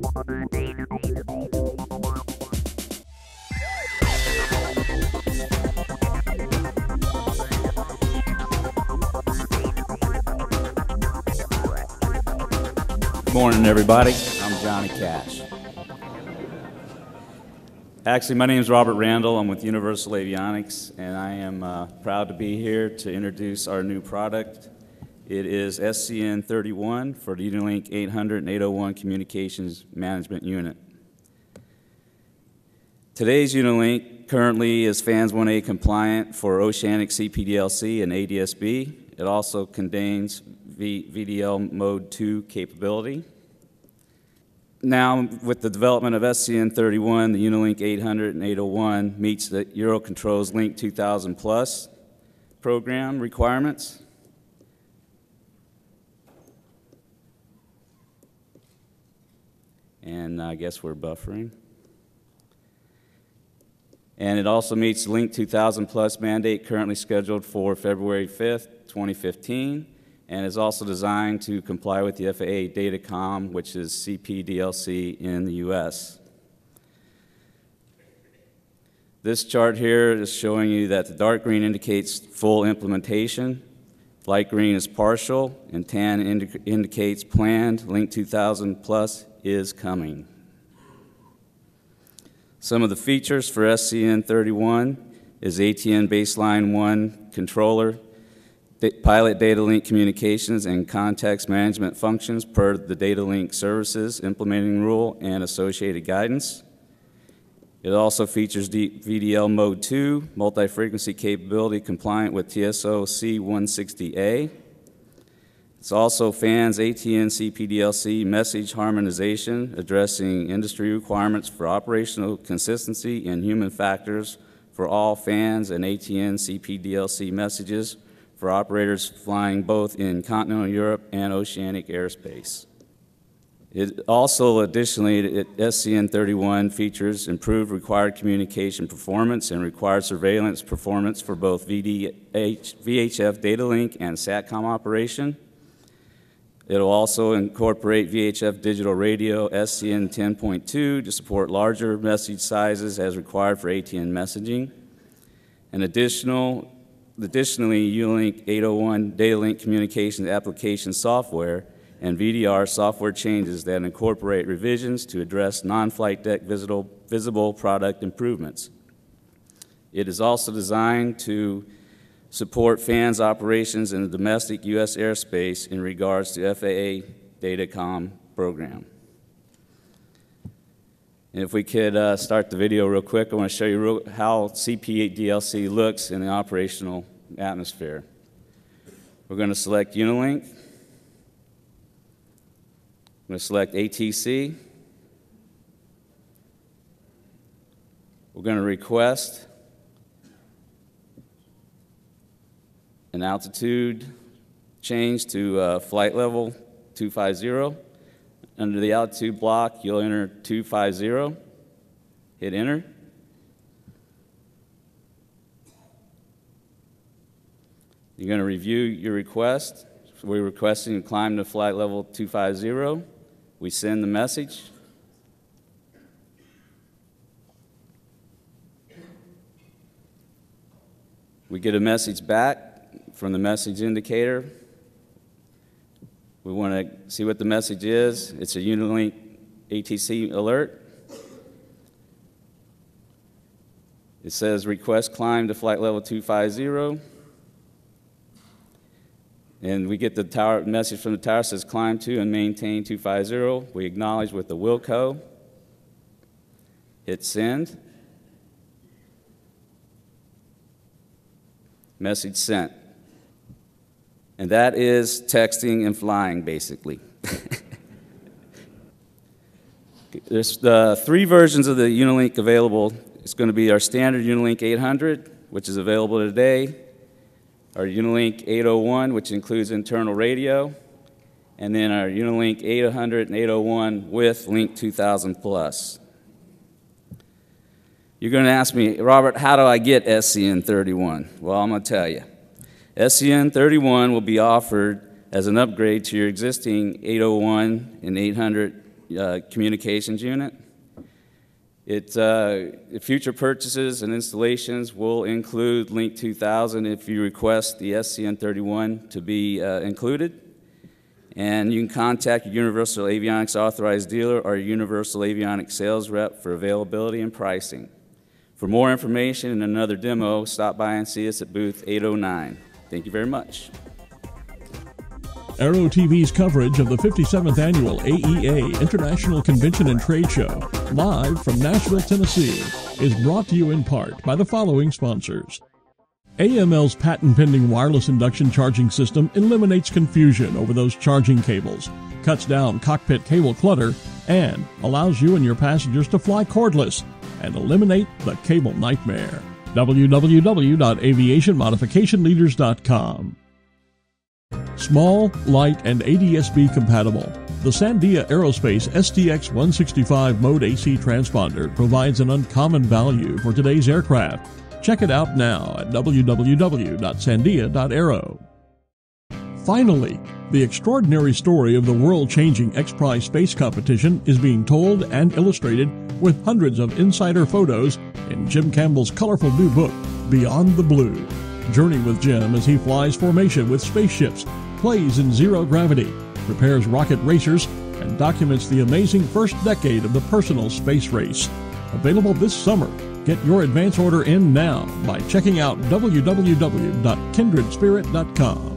Good morning, everybody. I'm Johnny Cash. Actually, my name is Robert Randall. I'm with Universal Avionics, and I am uh, proud to be here to introduce our new product. It is SCN 31 for the Unilink 800 and 801 Communications Management Unit. Today's Unilink currently is FANS 1A compliant for Oceanic CPDLC and ADSB. It also contains v VDL Mode 2 capability. Now, with the development of SCN 31, the Unilink 800 and 801 meets the Eurocontrol's Link 2000 Plus program requirements. And I guess we're buffering. And it also meets Link 2000 Plus mandate currently scheduled for February 5th, 2015, and is also designed to comply with the FAA Datacom, which is CPDLC in the US. This chart here is showing you that the dark green indicates full implementation, light green is partial, and tan indi indicates planned. Link 2000 Plus is coming. Some of the features for SCN 31 is ATN Baseline 1 controller, pilot data link communications and context management functions per the data link services implementing rule and associated guidance. It also features VDL Mode 2, multi-frequency capability compliant with TSO C160A. It's also FANS ATN CPDLC message harmonization, addressing industry requirements for operational consistency and human factors for all FANS and ATN CPDLC messages for operators flying both in continental Europe and oceanic airspace. It also, additionally, it, SCN 31 features improved required communication performance and required surveillance performance for both VDH, VHF data link and SATCOM operation. It'll also incorporate VHF digital radio SCN 10.2 to support larger message sizes as required for ATN messaging. And additional, additionally, Unilink 801 data link oh communications application software and VDR software changes that incorporate revisions to address non-flight deck visible, visible product improvements. It is also designed to support FANS operations in the domestic U.S. airspace in regards to FAA Datacom program. And if we could uh, start the video real quick, I want to show you real, how CPDLC looks in the operational atmosphere. We're going to select Unilink. I'm going to select ATC. We're going to request an altitude change to uh, flight level 250. Under the altitude block, you'll enter 250, hit enter. You're going to review your request. We're requesting to climb to flight level 250. We send the message. We get a message back from the message indicator. We want to see what the message is. It's a Unilink ATC alert. It says request climb to flight level 250. And we get the tower message from the tower says climb to and maintain 250. We acknowledge with the Wilco. Hit send. Message sent. And that is texting and flying, basically. There's the three versions of the Unilink available. It's going to be our standard Unilink 800, which is available today, our Unilink 801, which includes internal radio, and then our Unilink 800 and 801 with Link 2000 Plus. You're going to ask me, Robert, how do I get SCN 31? Well, I'm going to tell you. SCN 31 will be offered as an upgrade to your existing 801 and 800 uh, communications unit. It, uh, future purchases and installations will include Link 2000 if you request the SCN31 to be uh, included. And you can contact your Universal Avionics authorized dealer or Universal Avionics sales rep for availability and pricing. For more information and another demo, stop by and see us at booth 809. Thank you very much. Aero TV's coverage of the 57th Annual AEA International Convention and Trade Show, live from Nashville, Tennessee, is brought to you in part by the following sponsors. AML's patent pending wireless induction charging system eliminates confusion over those charging cables, cuts down cockpit cable clutter, and allows you and your passengers to fly cordless and eliminate the cable nightmare. www.aviationmodificationleaders.com Small, light, and ADS-B compatible. The Sandia Aerospace STX 165 Mode AC transponder provides an uncommon value for today's aircraft. Check it out now at www.sandia.aero. Finally, the extraordinary story of the world changing X Prize space competition is being told and illustrated with hundreds of insider photos in Jim Campbell's colorful new book, Beyond the Blue. Journey with Jim as he flies formation with spaceships, plays in zero gravity, prepares rocket racers, and documents the amazing first decade of the personal space race. Available this summer. Get your advance order in now by checking out www.kindredspirit.com.